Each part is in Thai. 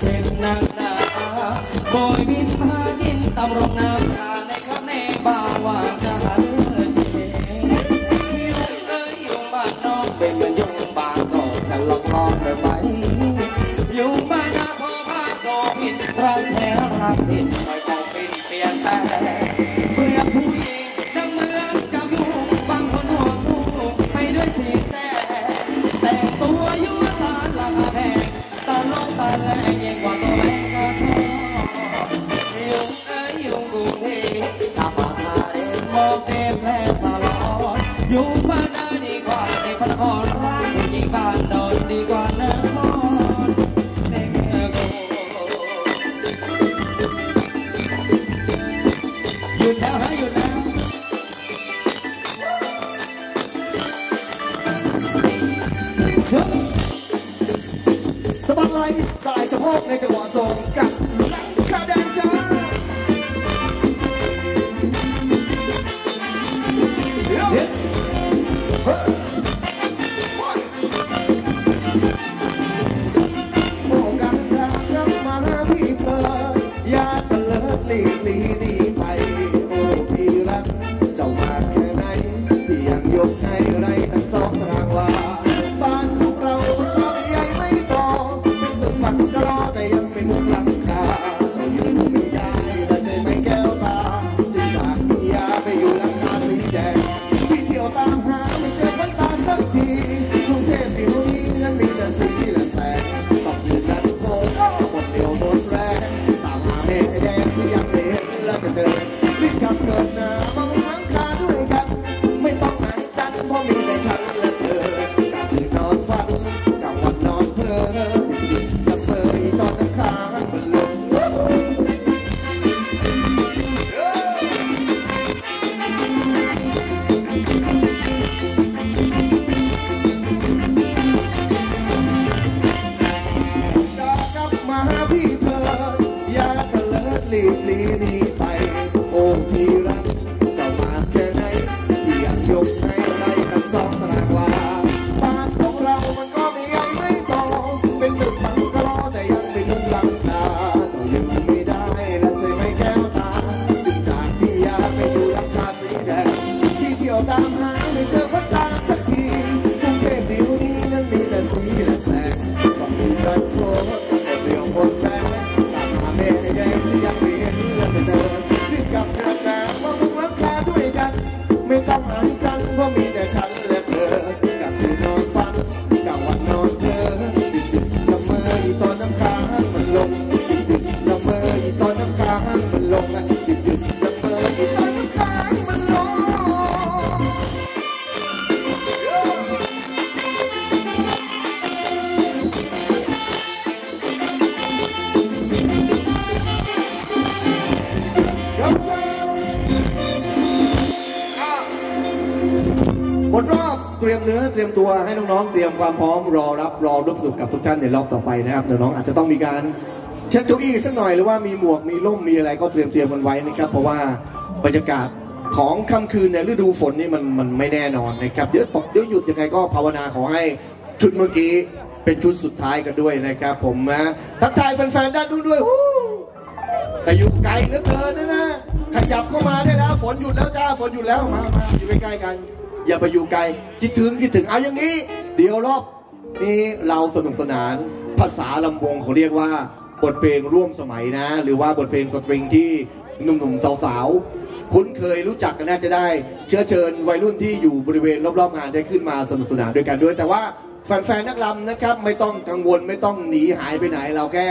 เช่ หยุด ตัวให้น้องๆเตรียมความพร้อมรอรับรอร่วมสนุกกับทุกท่านในรอบต่อไปนะครับเดี๋ยวน้องอาจจะต้องมีการเช็ดเก้าอี้สักหน่อยหรือว่ามีหมวกมีร่มมีอะไรก็เตรียมเตรียมกันไว้นะครับ เพราะว่าบรรยากาศของค่ำคืนในฤดูฝนนี่มันมันไม่แน่นอนนะครับเดี๋ยวตกเดี๋ยวหยุดยังไงก็ภาวนาขอให้ชุดเมื่อกี้เป็นชุดสุดท้ายกันด้วยนะครับ ผมนะทักทายแฟนๆด้านนู้นด้วยแต่อยู่ไกลเหลือเกินนะนะขยับเข้ามาได้แล้ว ฝนหยุดแล้วจ้าฝนหยุดแล้วมามาอยู่ใกล้ๆกัน อย่าไปอยู่ไกลคิดถึงคิดถึงเอาอย่างนี้ เดี๋ยวรอบนี้เราสนุกสนาน ภาษาลำวงเขาเรียกว่า บทเพลงร่วมสมัยนะ หรือว่าบทเพลงสตริงที่หนุ่มๆสาวๆคุ้นเคยรู้จักกันน่าจะได้ เชื้อเชิญวัยรุ่นที่อยู่บริเวณรอบๆงานได้ขึ้นมาสนุกสนานด้วยกันด้วย แต่ว่าแฟนๆนักรำนะครับไม่ต้องกังวลไม่ต้องหนีหายไปไหน เราแค่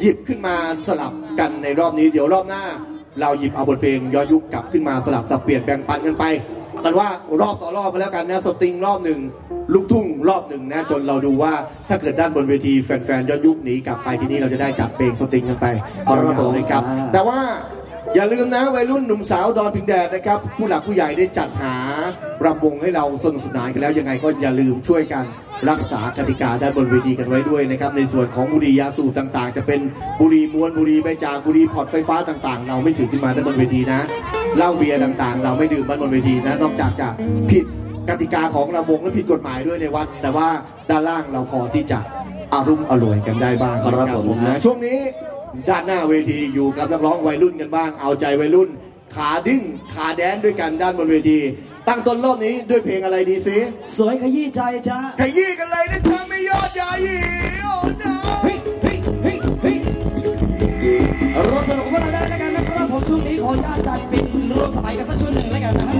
หยิบขึ้นมาสลับกันในรอบนี้ เดี๋ยวรอบหน้า เราหยิบเอาบทเพลงย้อนยุคกลับขึ้นมาสลับสับเปลี่ยนแบ่งปันกันไป กันว่ารอบต่อรอบไปแล้วกันนะสตริงรอบหนึ่งลูกทุ่งรอบหนึ่งนะจนเราดูว่าถ้าเกิดด้านบนเวทีแฟนๆย้อนยุคหนีกลับไปที่นี่เราจะได้จัดเพลงสตริงกันไปครับผมยาวๆเลยครับ แต่ว่าอย่าลืมนะวัยรุ่นหนุ่มสาวดอนพิงแดดนะครับ ผู้หลักผู้ใหญ่ได้จัดหารำวงให้เราสนุกสนานกันแล้วยังไงก็อย่าลืมช่วยกันรักษากติกาด้านบนเวทีกันไว้ด้วยนะครับ ในส่วนของบุหรี่ยาสูบต่างๆ จะเป็นบุหรี่มวนบุหรี่ใบจากบุหรี่ pod ไฟฟ้าต่างๆ เราไม่ถือขึ้นมาด้านบนเวทีนะ เหล้าเบียร์ต่างๆ เราไม่ดื่มบนเวทีนะนอกจากจะผิดกติกาของรำวงและผิดกฎหมายด้วยในวัด แต่ว่าด้านล่างเราพอที่จะอะลุ่มอล่วยกันได้บ้างครับผมนะช่วงนี้ด้านหน้าเวทีอยู่กับนักร้องวัยรุ่นกันบ้าง เอาใจวัยรุ่น ขาดิ้นขา dance ด้วยกันด้านบนเวที ตั้งต้นรอบนี้ด้วยเพลงอะไรดีสิสวยขยี้ใจจ้าขยี้กันเลยนะเธอไม่ยอดยายี รถสนุกกันได้แล้วกันนะครับผมช่วงนี้ขอญาตจัดเป็นรวมสมัยกันสักช่วงหนึ่งแล้วกันนะฮะ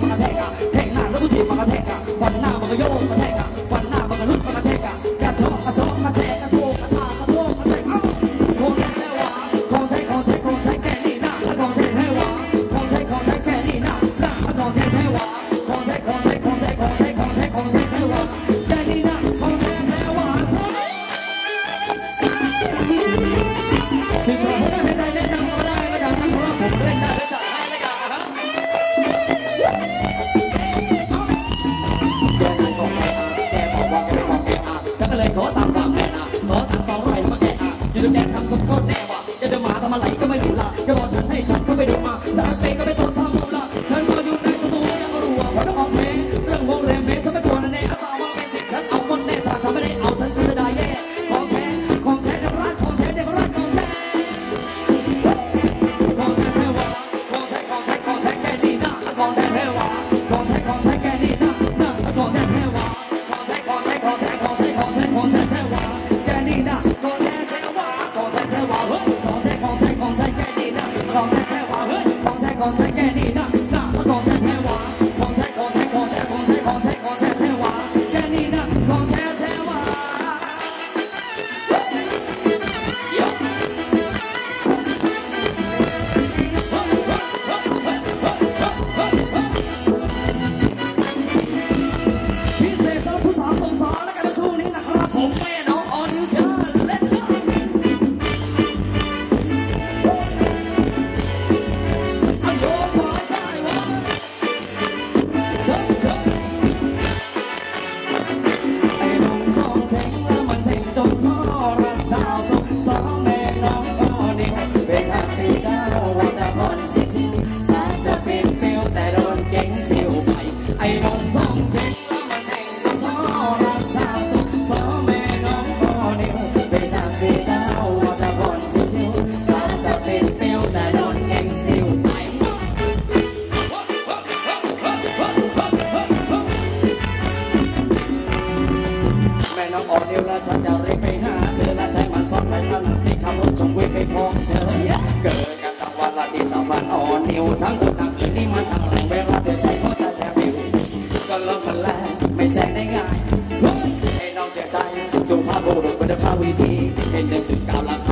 una vega. เดียวและฉันจะรีบไปหาเธอและใช้มันซ้อนไปสนันสิคำบรถชมวิวไปพองเธอเกิดกันทั้งวันละที่สามวันอ่อนนิ้วทั้งคนทั้งคืนนี่มันช่งแรงเวลาเธอใส่ก็จะแช่ผิวก็ลองมันแรงไม่แซงได้ง่ายให้น้องเชื่อใจสุภาพบุรุษบนภาวิธีเป็นหนึ่งจุดเก้าล้า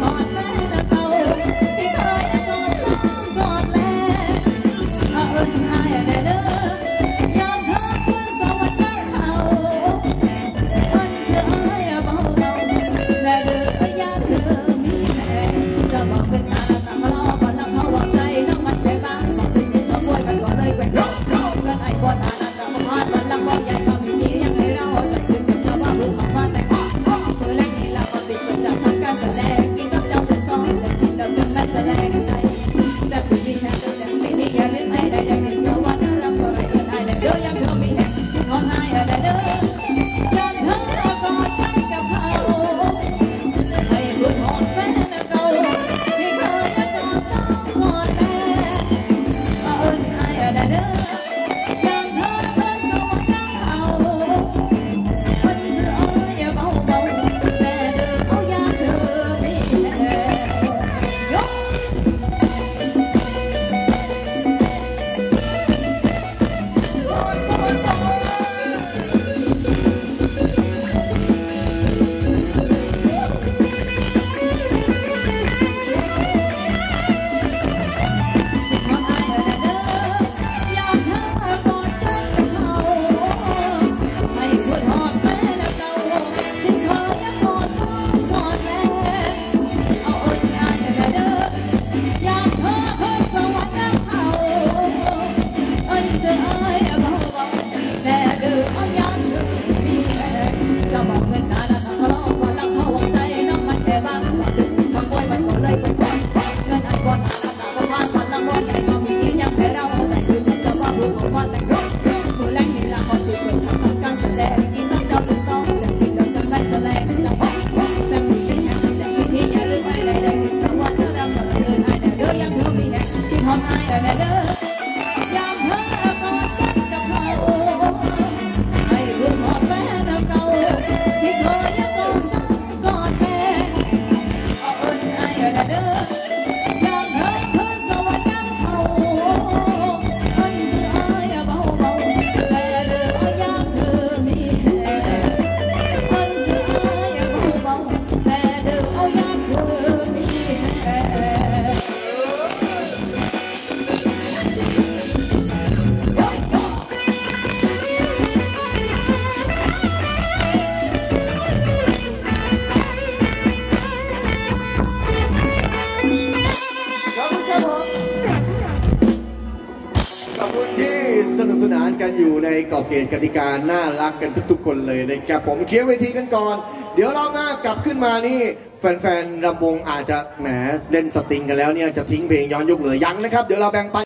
Mama, ในกตกติกาน่ารักกันทุก ๆ คนเลยนะครับผมเคลียร์เวทีกันก่อน เดี๋ยวรอบหน้ากลับขึ้นมานี่ แฟนๆรำวงอาจจะแหมเล่นสตริงกันแล้วเนี่ยจะทิ้งเพลงย้อนยุคเลยยังนะครับ เดี๋ยวเราแบ่งปัน